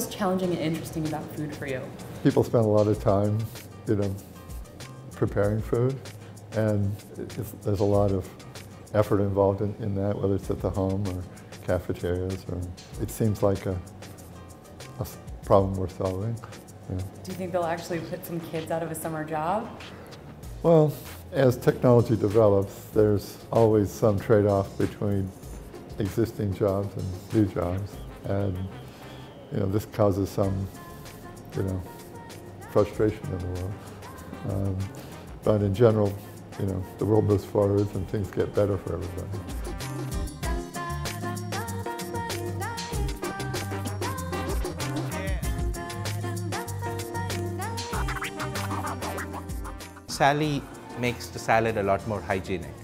challenging and interesting about food for you? People spend a lot of time, you know, preparing food, and there's a lot of effort involved in, in that, whether it's at the home or cafeterias, or it seems like a, a problem worth solving. Yeah. Do you think they'll actually put some kids out of a summer job? Well, as technology develops, there's always some trade-off between existing jobs and new jobs. And, you know, this causes some, you know, frustration in the world. Um, but in general, you know, the world moves forward and things get better for everybody. Sally makes the salad a lot more hygienic.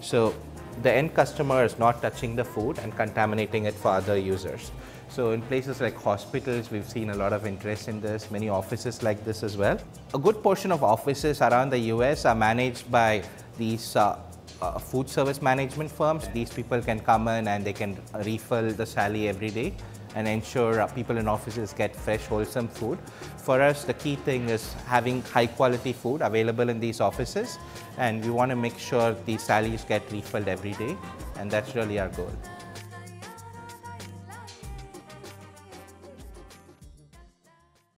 So the end customer is not touching the food and contaminating it for other users. So in places like hospitals, we've seen a lot of interest in this, many offices like this as well. A good portion of offices around the US are managed by these uh, uh, food service management firms. These people can come in and they can refill the Sally every day and ensure people in offices get fresh, wholesome food. For us, the key thing is having high quality food available in these offices and we want to make sure these Sallys get refilled every day and that's really our goal.